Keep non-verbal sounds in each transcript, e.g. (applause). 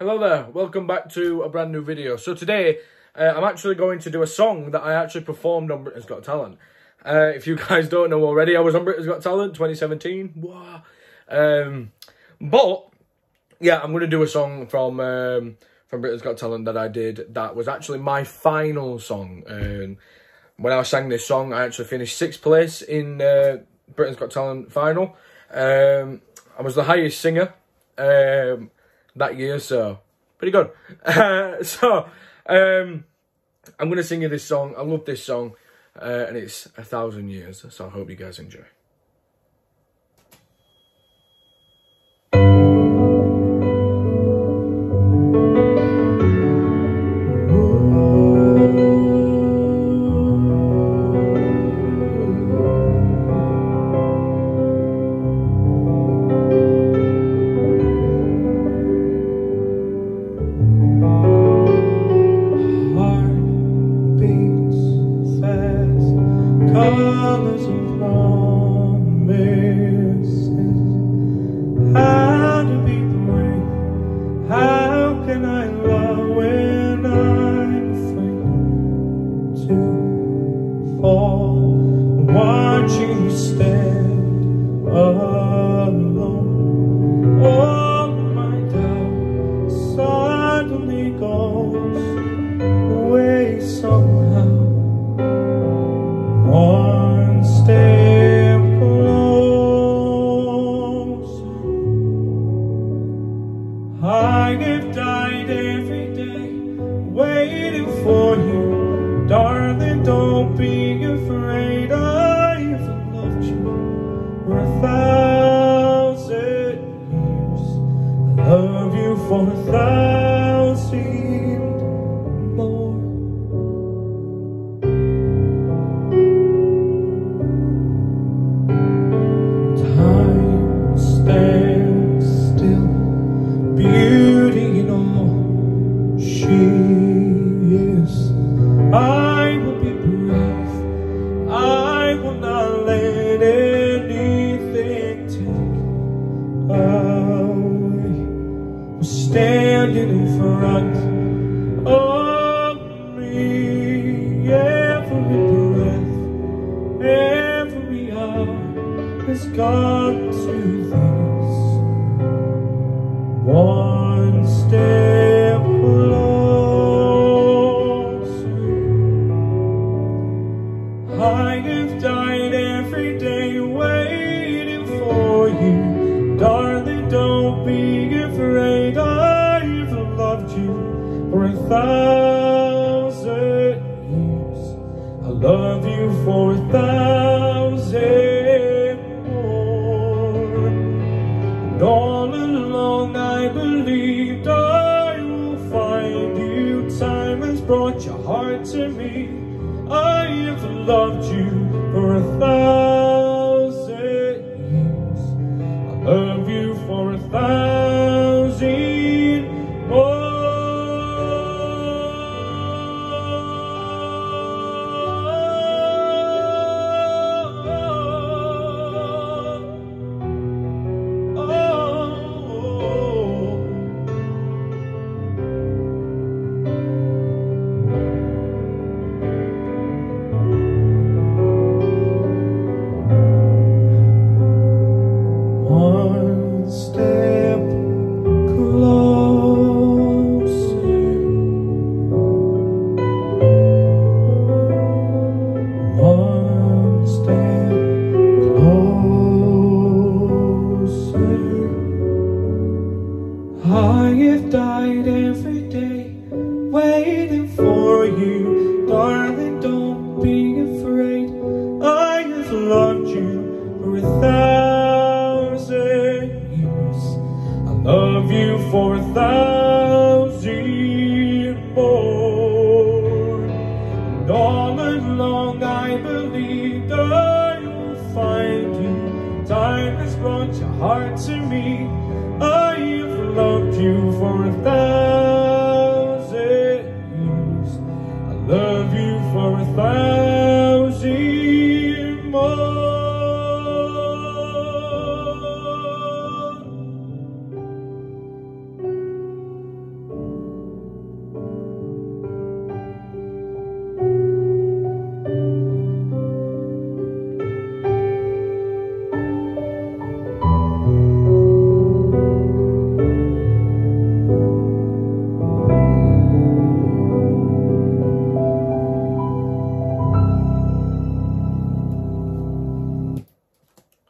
Hello there, welcome back to a brand new video. So today, uh, I'm actually going to do a song that I actually performed on Britain's Got Talent. Uh, if you guys don't know already, I was on Britain's Got Talent 2017. Wow. Um, but, yeah, I'm going to do a song from um, from Britain's Got Talent that I did that was actually my final song. Um, when I sang this song, I actually finished sixth place in uh, Britain's Got Talent final. Um, I was the highest singer um, that year, so pretty good. Uh, (laughs) so um, I'm gonna sing you this song. I love this song, uh, and it's a thousand years. So I hope you guys enjoy. I have died every day waiting for you. Darling, don't be afraid. I have loved you for a thousand years. I love you for a thousand all she. I will be brave. I will not let anything take away. We're standing in front of me. Every breath, every hour has gone Don't be afraid. I've loved you for a thousand years. I love you for a thousand more. And all along I believed I will find you. Time has brought your heart to me. I have loved you for a thousand for me. I have loved you for a thousand years. I love you for a thousand more.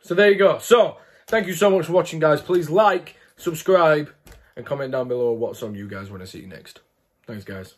So there you go. So thank you so much for watching, guys. Please like, subscribe, and comment down below what song you guys want to see next. Thanks, guys.